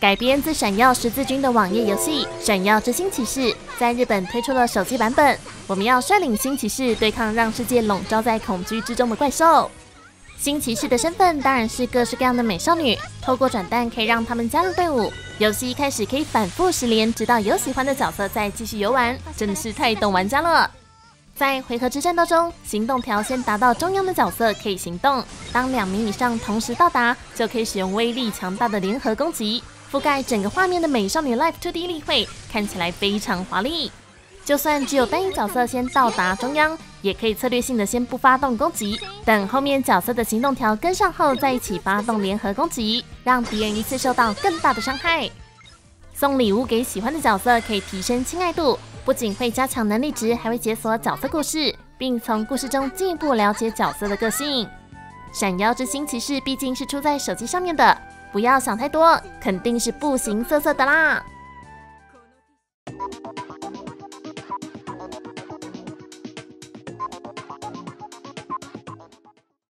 改编自《闪耀十字军》的网页游戏《闪耀之星骑士》在日本推出了手机版本。我们要率领新骑士对抗让世界笼罩在恐惧之中的怪兽。新骑士的身份当然是各式各样的美少女，透过转蛋可以让他们加入队伍。游戏一开始可以反复十连，直到有喜欢的角色再继续游玩，真的是太懂玩家了。在回合制战斗中，行动条先达到中央的角色可以行动。当两名以上同时到达，就可以使用威力强大的联合攻击，覆盖整个画面的美少女 Life 2D 例会看起来非常华丽。就算只有单一角色先到达中央，也可以策略性的先不发动攻击，等后面角色的行动条跟上后再一起发动联合攻击，让敌人一次受到更大的伤害。送礼物给喜欢的角色可以提升亲爱度。不仅会加强能力值，还会解锁角色故事，并从故事中进一步了解角色的个性。闪耀之星骑士毕竟是出在手机上面的，不要想太多，肯定是不行色色的啦。